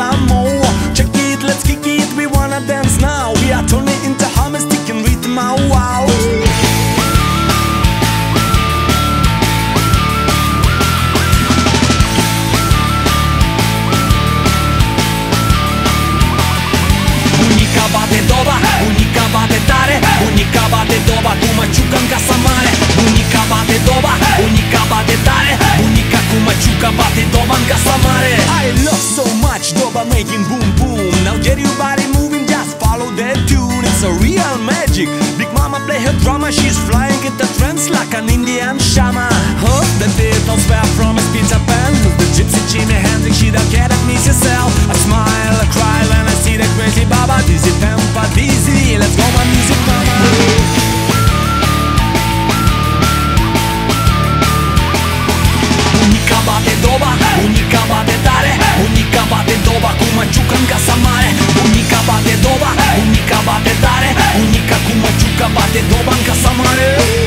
me some more. Check it, let's kick it, we wanna dance now. We are turning into hummus, sticking rhythm, oh, wow. Bunica bate doba, bunica bate tare Bunica bate doba cu măciucă în casa mare Bunica bate doba, bunica bate tare Bunica cu măciucă bate doba în casa mare I love so much doba making boom boom. Now get your body moving, just follow that tune. It's a real magic. Big mama play her drama, she's flying in the trance like an Indian shaman. Huh, the Beatles were from で5番かさまる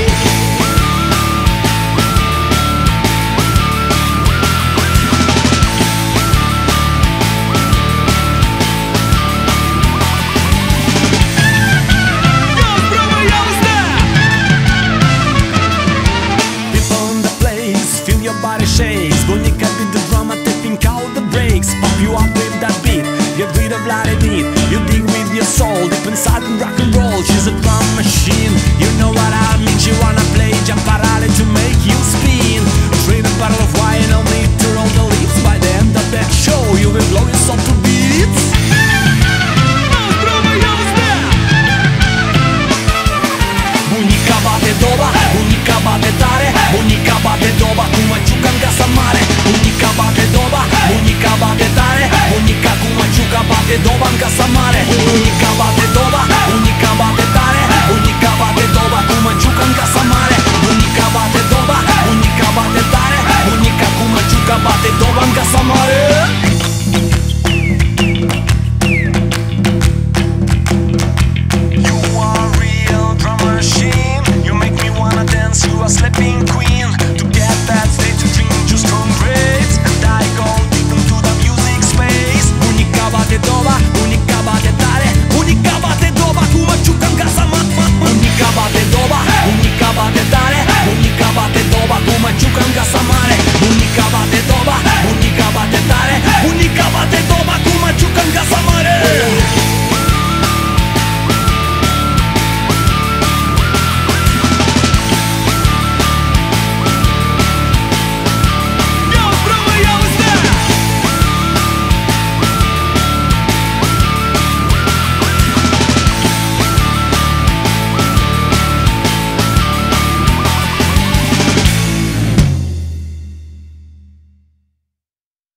доба Уникабате даре, уникабате доба Кумачукам га самаре, уникабате доба